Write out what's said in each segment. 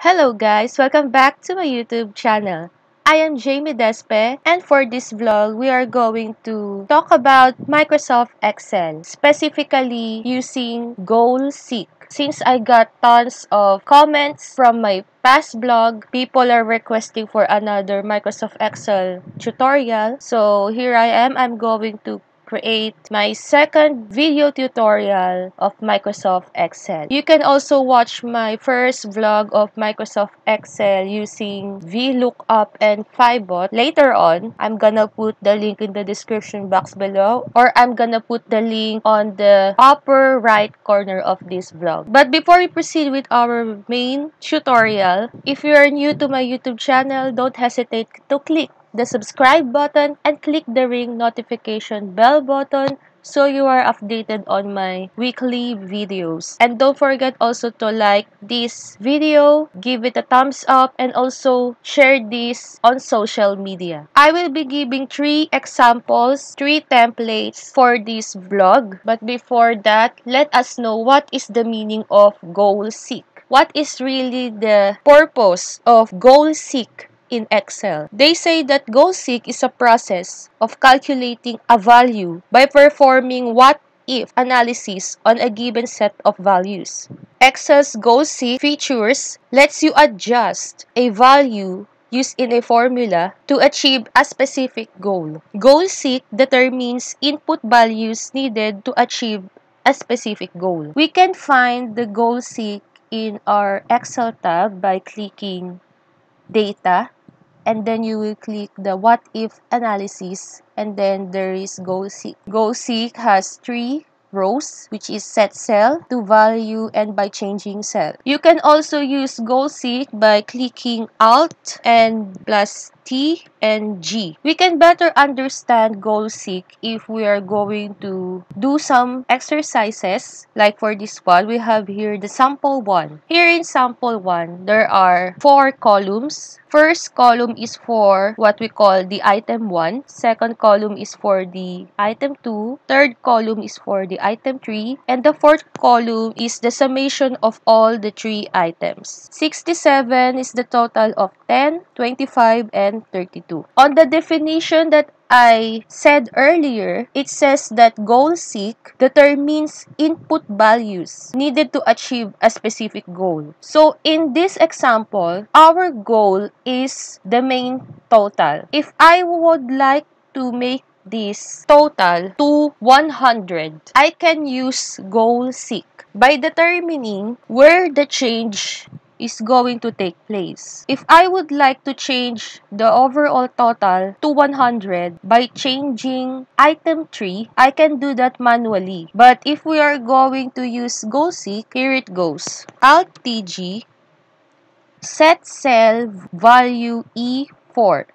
Hello guys! Welcome back to my YouTube channel. I am Jamie Despe and for this vlog, we are going to talk about Microsoft Excel, specifically using GoalSeek. Since I got tons of comments from my past blog, people are requesting for another Microsoft Excel tutorial. So here I am, I'm going to create my second video tutorial of Microsoft Excel. You can also watch my first vlog of Microsoft Excel using VLOOKUP and Pivot. Later on, I'm gonna put the link in the description box below or I'm gonna put the link on the upper right corner of this vlog. But before we proceed with our main tutorial, if you are new to my YouTube channel, don't hesitate to click the subscribe button and click the ring notification bell button so you are updated on my weekly videos. And don't forget also to like this video, give it a thumbs up, and also share this on social media. I will be giving three examples, three templates for this vlog. But before that, let us know what is the meaning of goal seek. What is really the purpose of goal seek in Excel. They say that GoalSeek is a process of calculating a value by performing what if analysis on a given set of values. Excel's GoalSeek features lets you adjust a value used in a formula to achieve a specific goal. Goal seek determines input values needed to achieve a specific goal. We can find the goal seek in our Excel tab by clicking Data and then you will click the what if analysis and then there is goal seek. Goal seek has three rows which is set cell to value and by changing cell. You can also use goal seek by clicking alt and plus T and G. We can better understand goal seek if we are going to do some exercises. Like for this one, we have here the sample one. Here in sample one, there are four columns. First column is for what we call the item 1. Second column is for the item 2. Third column is for the item 3. And the fourth column is the summation of all the three items. 67 is the total of 10, 25, and 32. On the definition that I said earlier, it says that goal seek determines input values needed to achieve a specific goal. So in this example, our goal is the main total. If I would like to make this total to 100, I can use goal seek by determining where the change is going to take place. If I would like to change the overall total to 100 by changing item 3, I can do that manually. But if we are going to use GoalSeek, here it goes. Alt TG, set cell value E4.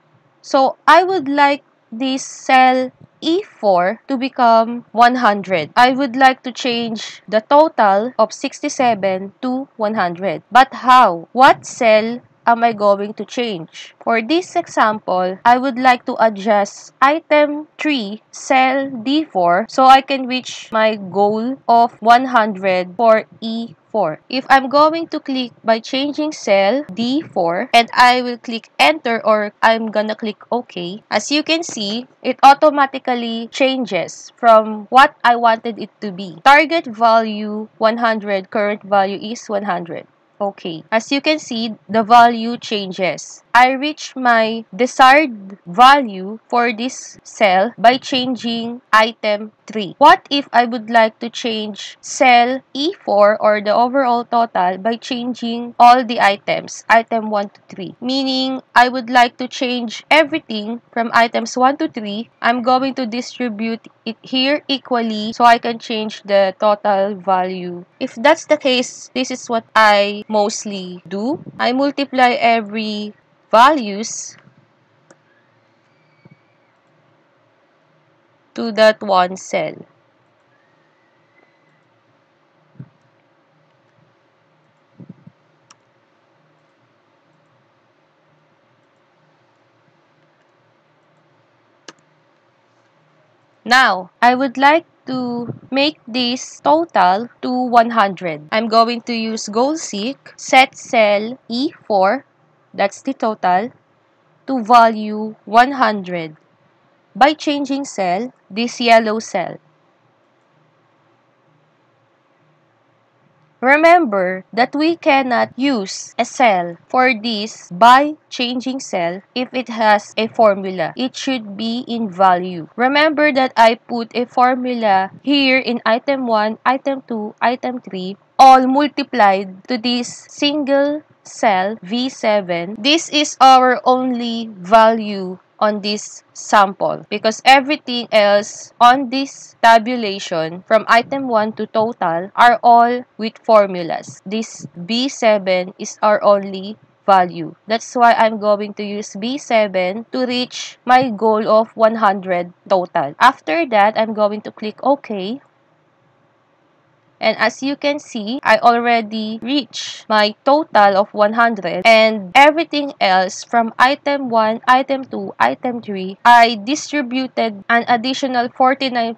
So I would like this cell E4 to become 100. I would like to change the total of 67 to 100. But how? What cell am I going to change? For this example, I would like to adjust item 3, cell D4, so I can reach my goal of 100 for E4. If I'm going to click by changing cell D4 and I will click enter or I'm gonna click OK, as you can see, it automatically changes from what I wanted it to be. Target value 100, current value is 100. Okay, as you can see, the value changes. I reach my desired value for this cell by changing item 3. What if I would like to change cell E4 or the overall total by changing all the items, item 1 to 3? Meaning, I would like to change everything from items 1 to 3. I'm going to distribute it here equally so I can change the total value. If that's the case, this is what I mostly do. I multiply every values to that one cell. Now, I would like to make this total to 100. I'm going to use goal seek, set cell E4, that's the total, to value 100 by changing cell, this yellow cell. Remember that we cannot use a cell for this by changing cell if it has a formula. It should be in value. Remember that I put a formula here in item 1, item 2, item 3 all multiplied to this single cell V7. This is our only value on this sample because everything else on this tabulation from item 1 to total are all with formulas. This B7 is our only value. That's why I'm going to use B7 to reach my goal of 100 total. After that, I'm going to click OK and as you can see, I already reached my total of 100 and everything else from item 1, item 2, item 3, I distributed an additional 49%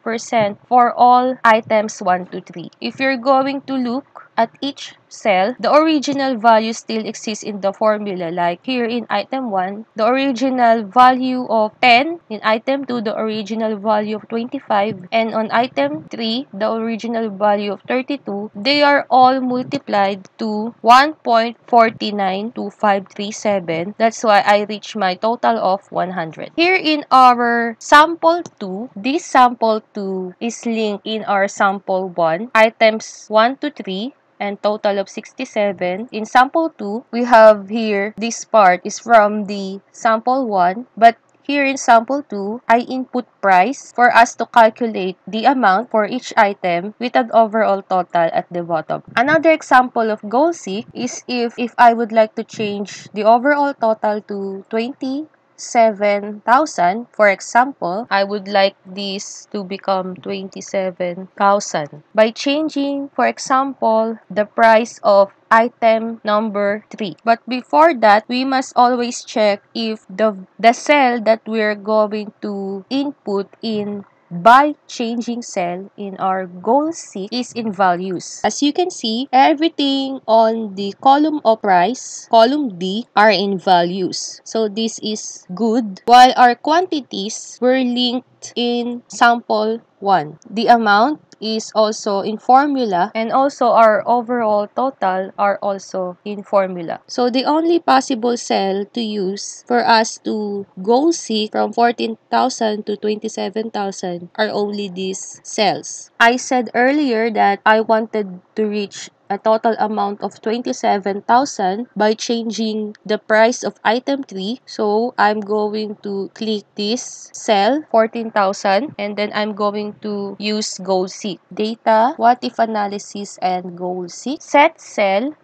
for all items 1 to 3. If you're going to look at each cell, the original value still exists in the formula. Like here in item 1, the original value of 10, in item 2, the original value of 25, and on item 3, the original value of 32, they are all multiplied to 1.492537. That's why I reach my total of 100. Here in our sample 2, this sample 2 is linked in our sample 1, items 1 to 3, and total of 67. In sample 2, we have here this part is from the sample 1 but Here in sample 2, I input price for us to calculate the amount for each item with an overall total at the bottom. Another example of goal seek is if, if I would like to change the overall total to 20 7,000. For example, I would like this to become 27,000 by changing, for example, the price of item number 3. But before that, we must always check if the, the cell that we're going to input in by changing cell in our goal seek is in values. As you can see, everything on the column of price, column D, are in values. So this is good. While our quantities were linked in sample 1. The amount is also in formula and also our overall total are also in formula. So the only possible cell to use for us to go seek from 14,000 to 27,000 are only these cells. I said earlier that I wanted to reach a total amount of 27,000 by changing the price of item 3. So I'm going to click this cell 14,000 and then I'm going to use goal seek. Data, what if analysis and goal seek. Set cell.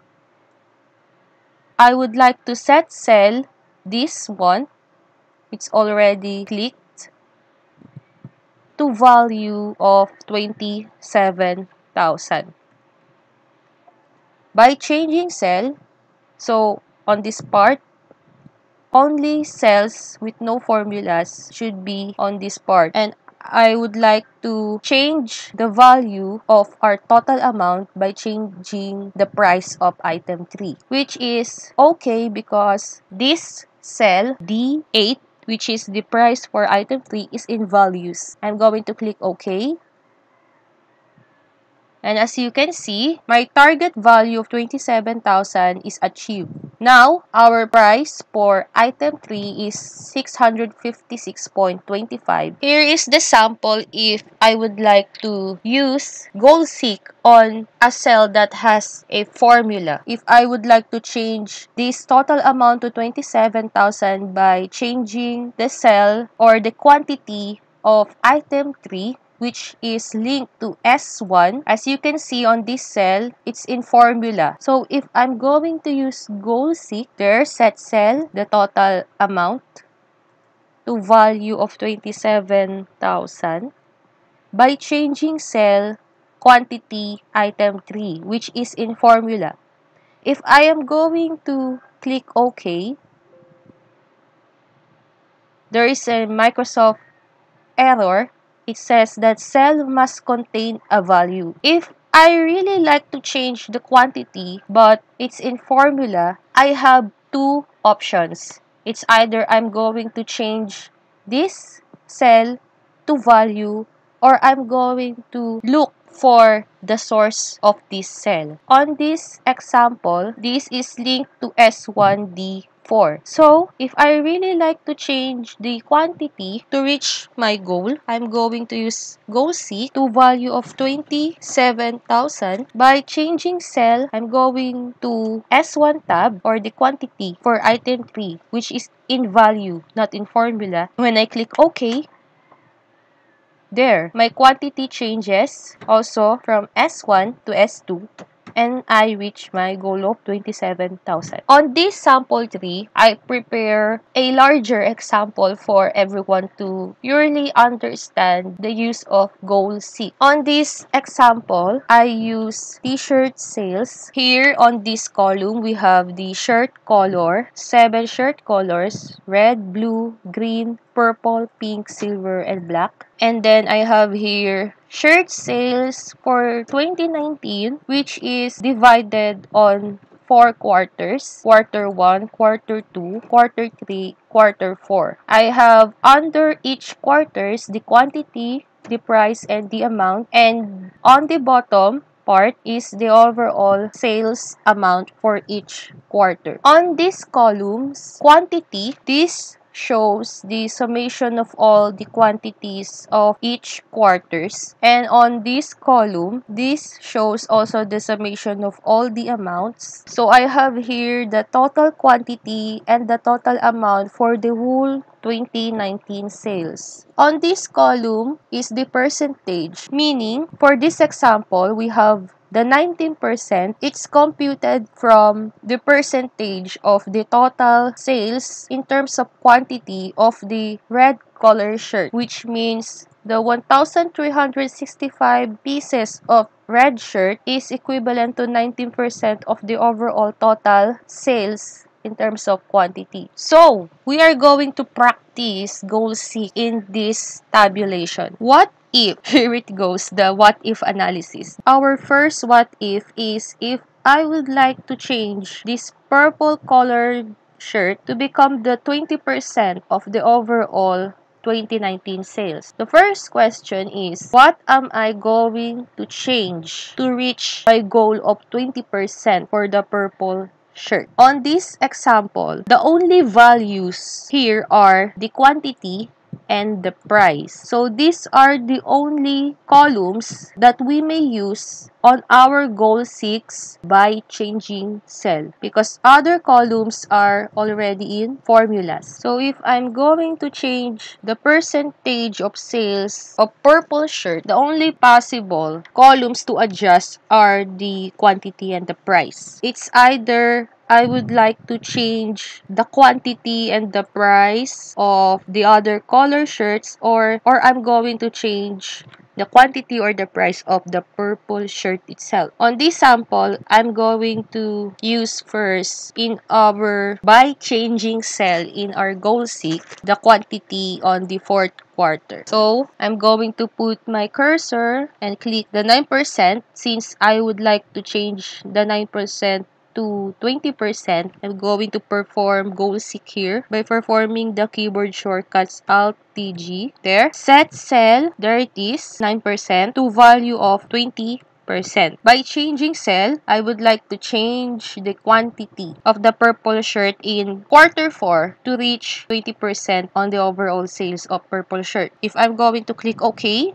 I would like to set cell this one. It's already clicked to value of 27,000 by changing cell, so on this part, only cells with no formulas should be on this part. And I would like to change the value of our total amount by changing the price of item 3, which is okay because this cell D8 which is the price for item 3 is in values. I'm going to click OK. And as you can see, my target value of 27,000 is achieved. Now, our price for item 3 is 656.25. Here is the sample if I would like to use goal seek on a cell that has a formula. If I would like to change this total amount to 27,000 by changing the cell or the quantity of item 3, which is linked to S1. As you can see on this cell, it's in formula. So if I'm going to use goal seek, there set cell, the total amount to value of 27,000 by changing cell quantity item 3 which is in formula. If I am going to click OK, there is a Microsoft error it says that cell must contain a value. If I really like to change the quantity but it's in formula, I have two options. It's either I'm going to change this cell to value or I'm going to look for the source of this cell. On this example, this is linked to S1D 4. So, if I really like to change the quantity to reach my goal, I'm going to use goal C to value of 27,000. By changing cell, I'm going to S1 tab or the quantity for item 3, which is in value, not in formula. When I click OK, there, my quantity changes also from S1 to S2 and I reach my goal of 27,000. On this sample tree, I prepare a larger example for everyone to purely understand the use of goal seek. On this example, I use t-shirt sales. Here on this column, we have the shirt color, seven shirt colors, red, blue, green, purple, pink, silver, and black. And then I have here shirt sales for 2019 which is divided on four quarters quarter one quarter two quarter three quarter four. I have under each quarters the quantity the price and the amount and on the bottom part is the overall sales amount for each quarter. On these columns quantity this shows the summation of all the quantities of each quarters. And on this column, this shows also the summation of all the amounts. So I have here the total quantity and the total amount for the whole 2019 sales. On this column is the percentage, meaning for this example, we have the 19%, it's computed from the percentage of the total sales in terms of quantity of the red color shirt, which means the 1,365 pieces of red shirt is equivalent to 19% of the overall total sales in terms of quantity. So, we are going to practice goal seek in this tabulation. What if, here it goes, the what if analysis. Our first what if is if I would like to change this purple colored shirt to become the 20% of the overall 2019 sales. The first question is, what am I going to change to reach my goal of 20% for the purple shirt? On this example, the only values here are the quantity and the price. So these are the only columns that we may use on our goal 6 by changing cell because other columns are already in formulas. So if I'm going to change the percentage of sales of purple shirt, the only possible columns to adjust are the quantity and the price. It's either I would like to change the quantity and the price of the other color shirts or or I'm going to change the quantity or the price of the purple shirt itself. On this sample, I'm going to use first in our by changing cell in our goal seek the quantity on the fourth quarter. So, I'm going to put my cursor and click the 9% since I would like to change the 9% to 20%, I'm going to perform goal seek here by performing the keyboard shortcuts Alt TG. There. Set cell, there it is, 9% to value of 20 percent. By changing cell, I would like to change the quantity of the purple shirt in quarter 4 to reach 20% on the overall sales of purple shirt. If I'm going to click OK,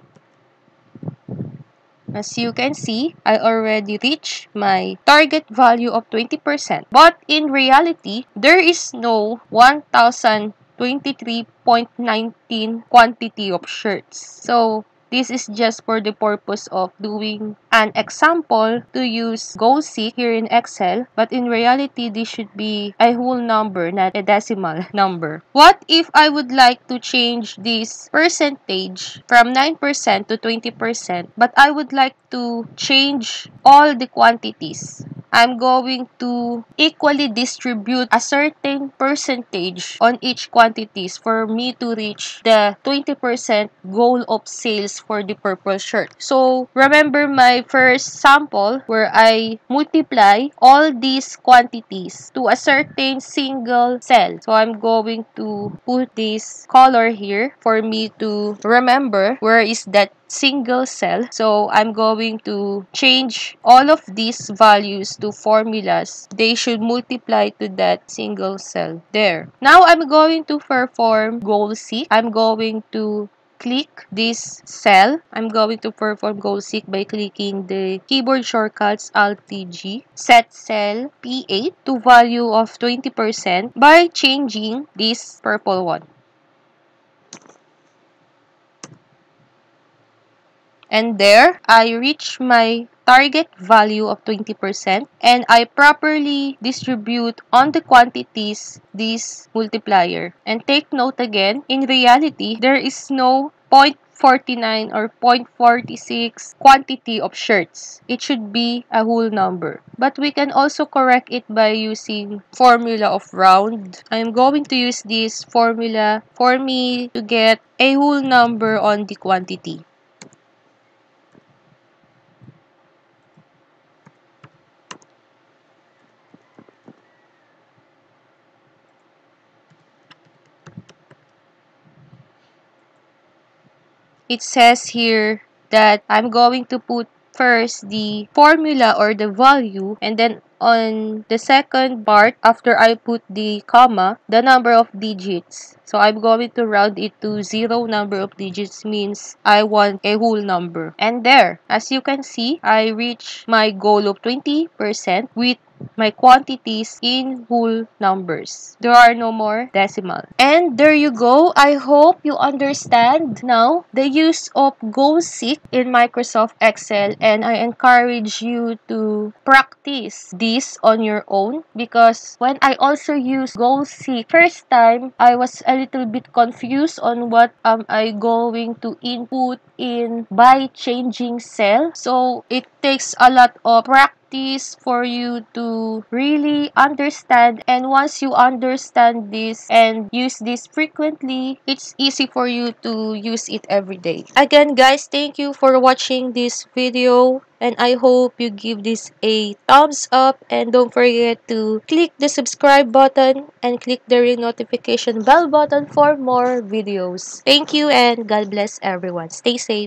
as you can see, I already reached my target value of 20%. But in reality, there is no 1,023.19 quantity of shirts. So, this is just for the purpose of doing an example to use goal seek here in Excel, but in reality, this should be a whole number, not a decimal number. What if I would like to change this percentage from 9% to 20%, but I would like to change all the quantities I'm going to equally distribute a certain percentage on each quantities for me to reach the 20% goal of sales for the purple shirt. So, remember my first sample where I multiply all these quantities to a certain single cell. So, I'm going to put this color here for me to remember where is that single cell. So I'm going to change all of these values to formulas. They should multiply to that single cell there. Now I'm going to perform goal seek. I'm going to click this cell. I'm going to perform goal seek by clicking the keyboard shortcuts Alt G. Set cell P8 to value of 20% by changing this purple one. And there, I reach my target value of 20% and I properly distribute on the quantities this multiplier. And take note again, in reality, there is no 0.49 or 0.46 quantity of shirts. It should be a whole number. But we can also correct it by using formula of round. I'm going to use this formula for me to get a whole number on the quantity. It says here that I'm going to put first the formula or the value and then on the second part after I put the comma the number of digits. So I'm going to round it to zero number of digits means I want a whole number. And there as you can see I reach my goal of 20% with my quantities in whole numbers. There are no more decimal. And there you go. I hope you understand now the use of Goal Seek in Microsoft Excel and I encourage you to practice this on your own because when I also use Goal Seek first time I was a little bit confused on what am I going to input in by changing cell. So it takes a lot of practice for you to really understand and once you understand this and use this frequently it's easy for you to use it every day again guys thank you for watching this video and I hope you give this a thumbs up and don't forget to click the subscribe button and click the ring notification bell button for more videos. Thank you and God bless everyone. Stay safe.